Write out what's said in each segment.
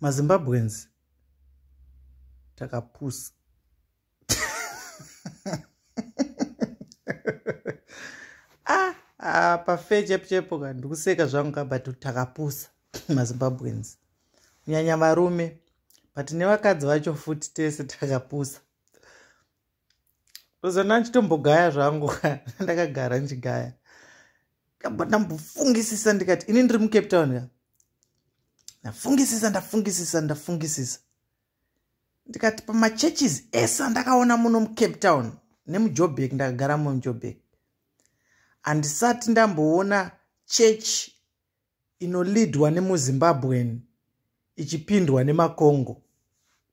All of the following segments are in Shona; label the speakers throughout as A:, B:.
A: mazimbabwens takapusa. Ah, ah, pafe chepo chepo ka ndikuseka zvangu ka but takapusa mazimbabwens kunyanya varume but nevakadzi vacho futi tese takapusa. Kuzona ndichitombogaya zvangu ka ndakagara ndichigaya ndambofungisisa ndikati ini ndiri mucape town ka ndafungisisa ndafungisisa ndafungisisa. Ndikati pamachurches ese andakaona muno mucape town nemujobek ndakagaramo mujobek handisati ndamboona chechi inolidwa nemuzimbabwen ichipindwa nemacongo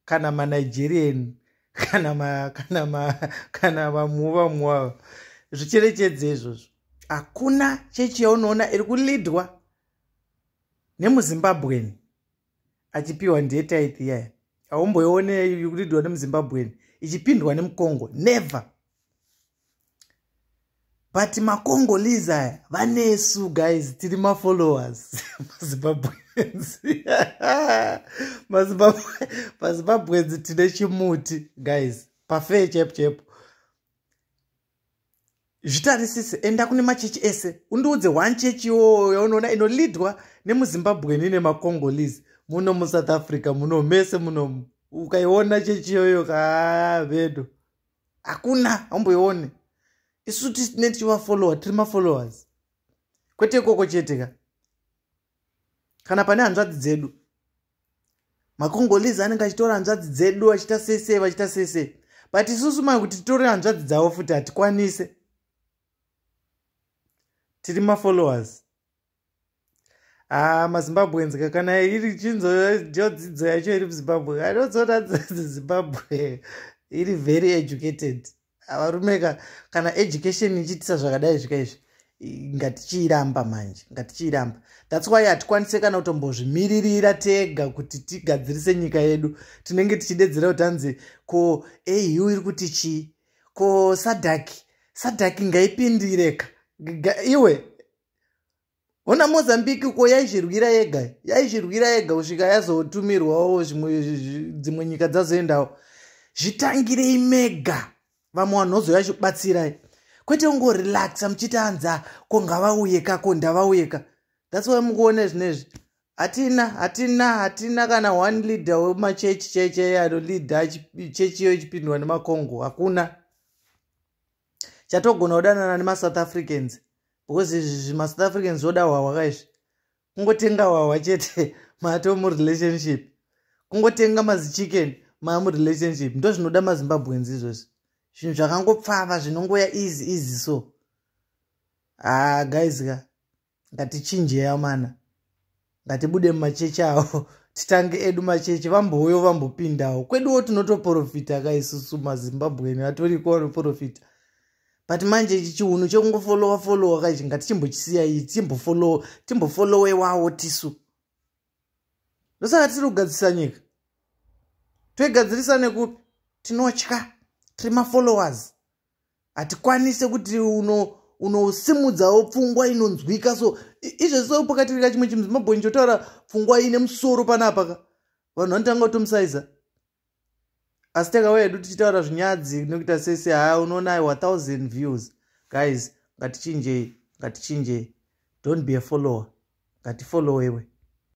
A: kana manigerian kana vamuva muwavo zvicherechedze izvozvo. Hakuna chechi yaunoona iri kulidwa nemuzimbabwen achipiwa ndiyetaith iyaya haumboione kulidwa nemuzimbabwen ichipindwa nemucongo never. But macongolese aya vanesu guys tiri mafollowers. Mazimbabwens. Mazimbabwens tine chimuti guys. Pafee chepo chepo zvitarisise enda kune machechi ese. Undiudze one chechi iwowo yaunoona inolidwa nemuzimbabwen nemacongolese muno musouth africa muno mese muno ukaiona chechi iyoyo kavedo hakuna haumboione. Isu tisine tichivafollowa tiri mafollowers. Kwete ikoko chete ka? Kana pane hanzvadzi dzedu? Makongolese anenge achitora hanzvadzi dzedu achiita sese vachiita sese but isusu mai kuti titore hanzvadzi dzavo futi hatikwanise tiri mafollowers. Ah mazimbabwens ka kana iri chinzodzidzo yacho iri muzimbabwe. Anozoona zimbabwe iri very educated. Varume ka kana education ichiitisa zvakadai zvika izvi ngatichiiramba manje ngatichiiramba. Thats why hatikwanise kana kutombozvimiririra tega kuti tigadzirise nyika yedu. Tinenge tichidedzera kuti hanzi ko au iri kuti chii ko sadhaki sadhaki ngaipindireka iwe ona mozambiki ko yaizvirwira yega? Yaizvirwira yega kusvika yazotumirwawo dzimwe nyika dzazoendawo. Zvitangirei mega vamwe vanhu ozoya chibatsirai kwete ungorelaxa muchiti anza ko ngavauye ka ko ndavauye ka thats why mukuone zvinezvi. Hatina hatina hatina kana one leader wemachechi cheche anolida chechi iyo ichipindwa nemacongo hakuna chatogona kudanana nemasouth africans because izvi masouth africans oda hwahwa kaizvi. Kungotenga hwahwa chete mato murelationship kungotenga mazichicken mamurelationship ndo zvinoda mazimbabwens izvozvi zvinhu zvakangopfava zvinongoya easy easy so. Haa guys ka ngatichinjeya mana. Ngatibude mumachechi avo titange edu machechi vambouyo vambopindawo kweduwo tinotoprofita kaisusu mazimbabweni atoriko anoprofita but manje ichi chiunu chekungofolowa folowa kaichi ngatichimbochisiya iyi timbofolowewawo tisu. Ndosaka tiri kugadzirisa nyika? Toigadzirisa nekupi tinotya tiri mafollowers hatikwanise kuti unosimudzawo uno pfungwa inonzwika so izvozvo pakati rika chimwe chinhu zimbabweni chotaura pfungwa ine musoro panapa ka? Vanhu vanotanga kutomusaiza asi takauya hedu tichitaura zvinyadzi nekuita sese haa unoona aiwa thousand views. Guys ngatichinjei ngatichinjei don't be a follower. Ngatifollowewe